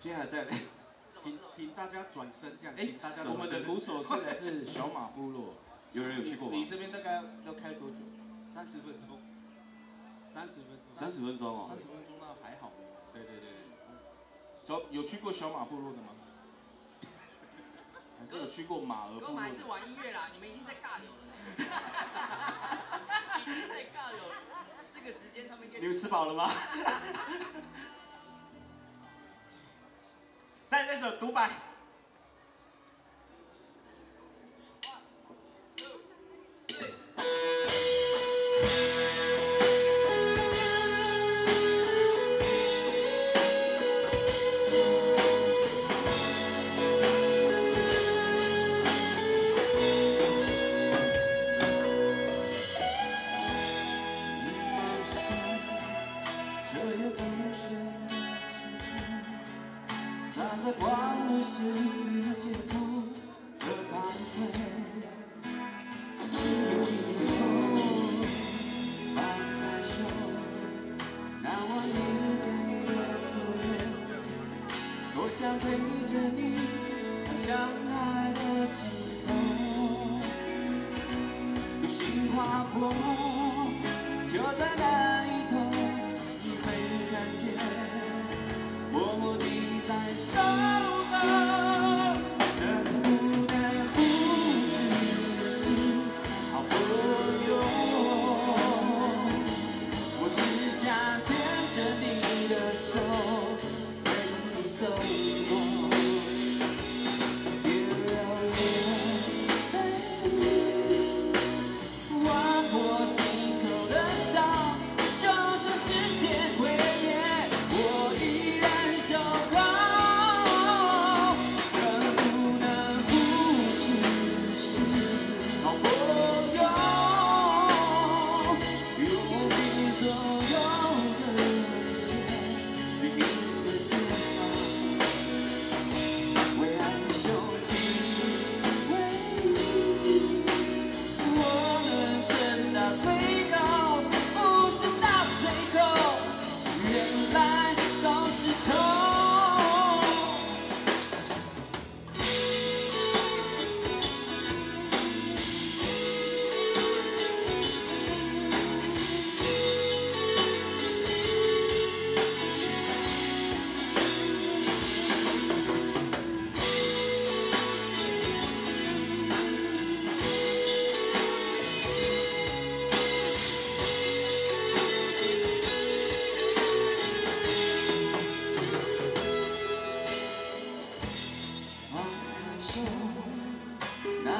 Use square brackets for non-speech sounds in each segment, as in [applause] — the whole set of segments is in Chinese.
接下来带来，[laughs] 请请大家转身这样，哎请大家我们的鼓手是来自小马部落，[laughs] 有人有去过吗你这边大概要开多久？三十分钟，三十分钟，三十分钟哦三，十分钟那还好。对对对对，小有去过小马部落的吗？[laughs] 还是有去过马儿部落？我们还是玩音乐啦，你们已经在尬聊了，已经在尬聊了。这个时间他们应该你们吃饱了吗？来这首独白。想陪着你到相爱的尽头，有心划破，就在那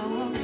I won't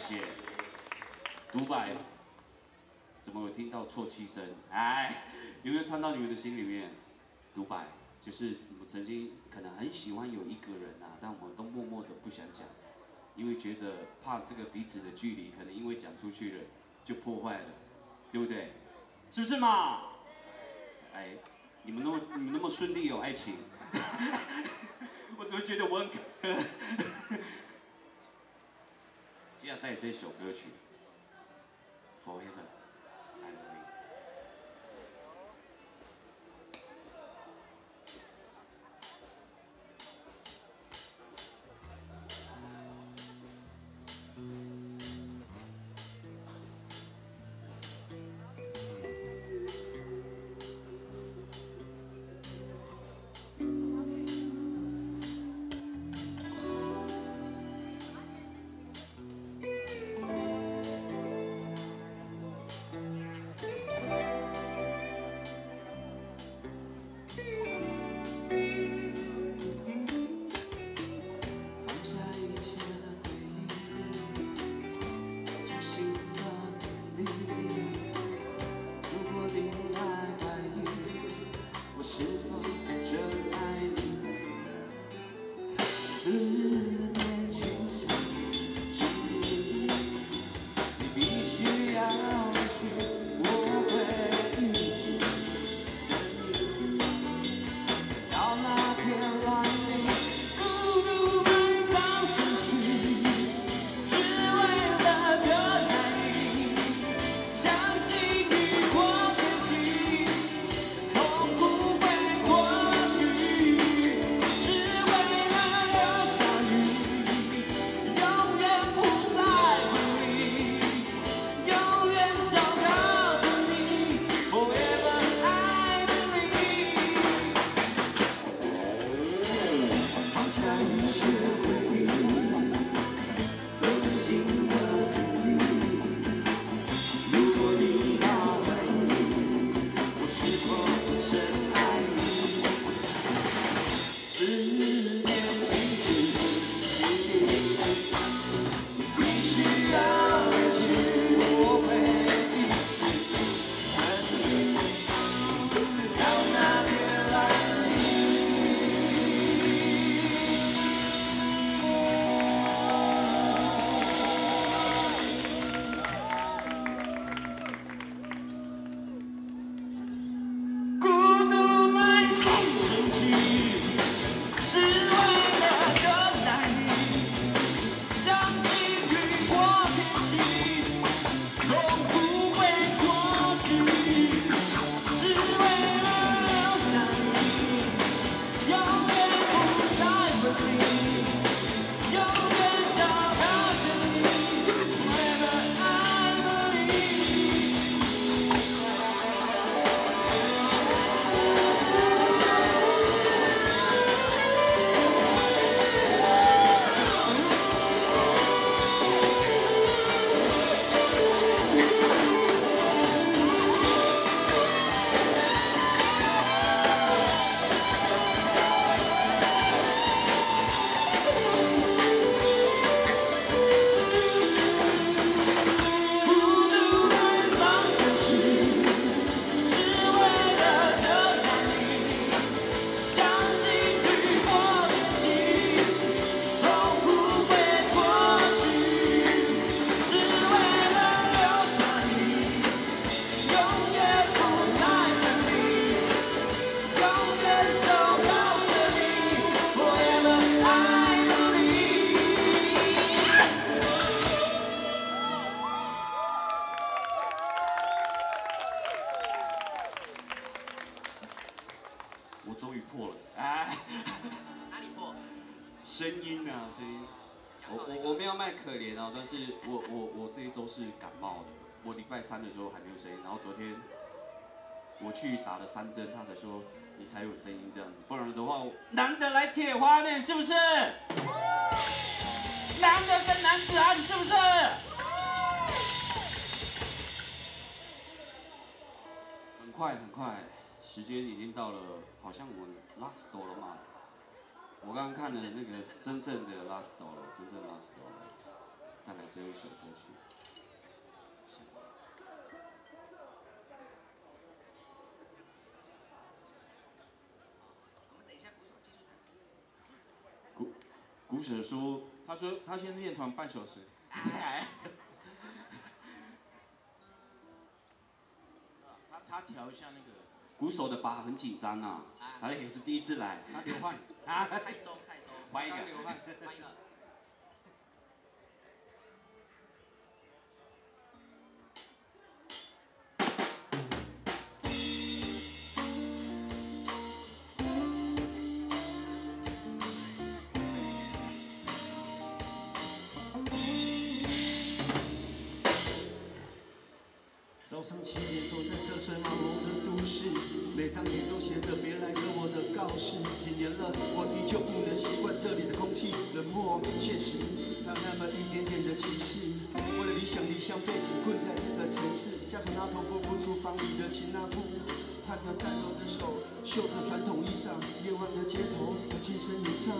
谢谢独白，怎么有听到啜泣声？哎，有没有唱到你们的心里面？独白就是我们曾经可能很喜欢有一个人啊，但我们都默默的不想讲，因为觉得怕这个彼此的距离，可能因为讲出去了就破坏了，对不对？是不是嘛？哎，你们那么你们那么顺利有爱情，[laughs] 我怎么觉得我很可这首歌曲。是感冒的，我礼拜三的时候还没有声音，然后昨天我去打了三针，他才说你才有声音这样子，不然的话难得来铁花面是不是？难得跟男子汉是不是？很快很快，时间已经到了，好像我 last door 了嘛。我刚刚看了那个真正的 last door 了，真正 last door 了，带来最后一首歌曲。鼓手说，他说他先练团半小时，哎，他 [laughs] 他调一下那个，鼓手的把很紧张啊，他也是第一次来，他流汗，[laughs] 啊，太松太松，换一个他。流汗。换一个。早上七点走在车水马龙的都市，每张脸都写着别来惹我的告示。几年了，我依旧不能习惯这里的空气冷漠、现实，还有那么一点点的歧视。为了理想，离乡背井，困在这个城市，加上那头扶不出房里的秦那布，看着颤抖的手，绣着传统衣裳，夜晚的街头我轻声吟唱。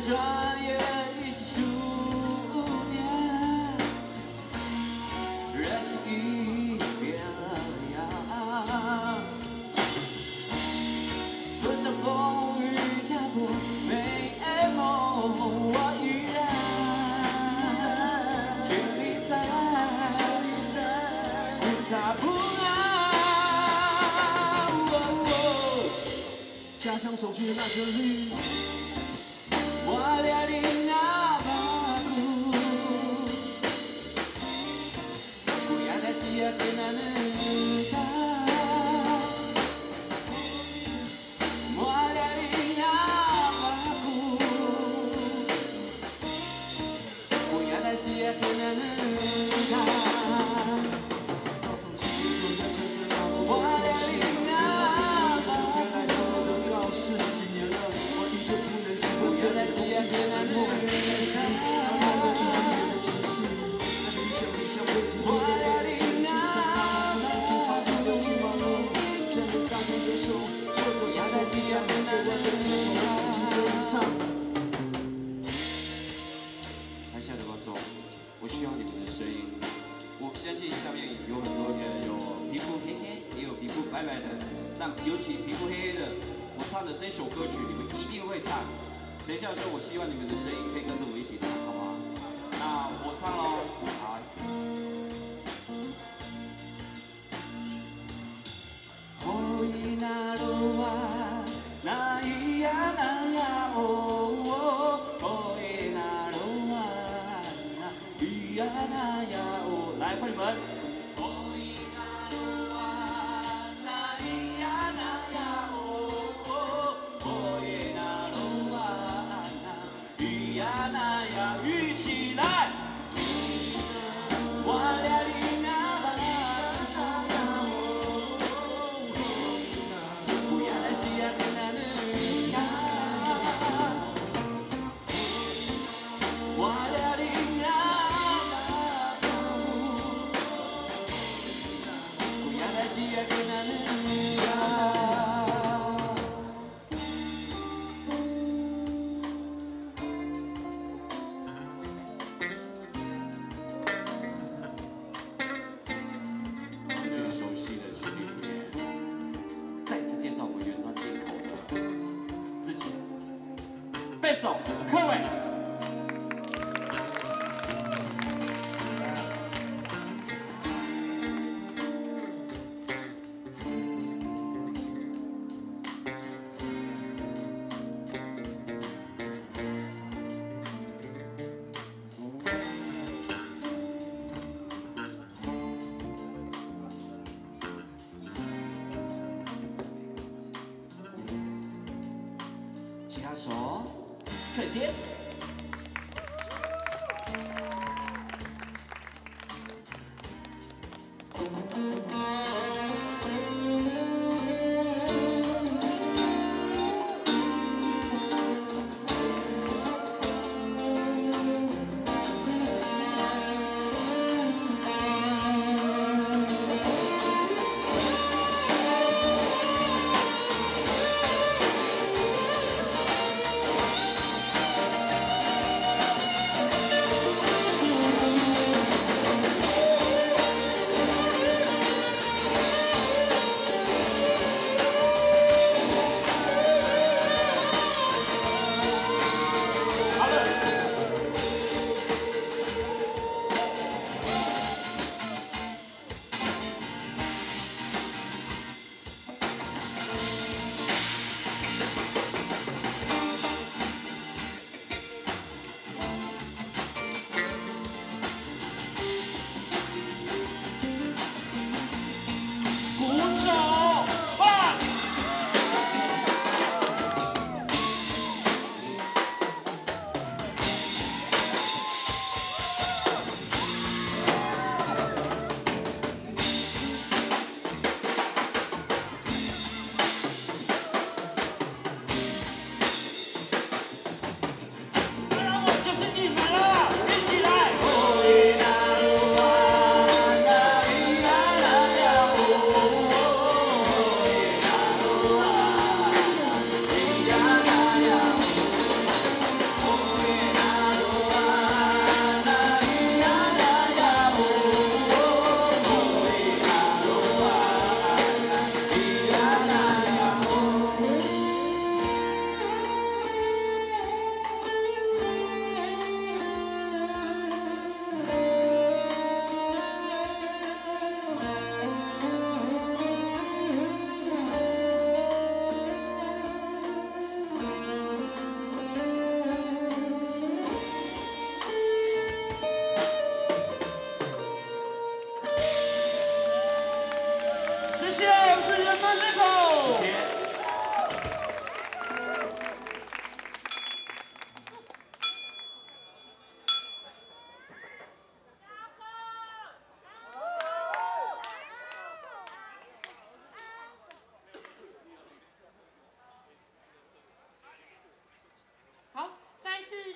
joy. 我唱的这首歌曲你们一定会唱。等一下的时候，我希望你们的声音可以跟着我一起唱，好不好？那我唱喽，好。恋なるはないやなやおお恋なるはないやなやお来，快点们。 手再见。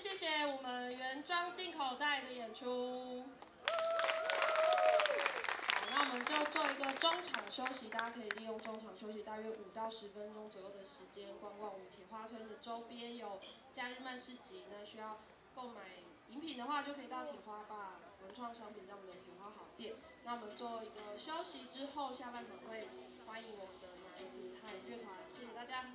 谢谢我们原装进口袋的演出。好那我们就做一个中场休息大家可以利用中场休息大约五到十分钟左右的时间逛逛我们铁花村的周边有假日曼市集那需要购买饮品的话就可以到铁花吧文创商品在我们的铁花好店。那我们做一个休息之后下半场会欢迎我们的男子汉乐团。谢谢大家。